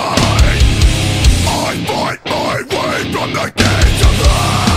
I fight my way from the gates of life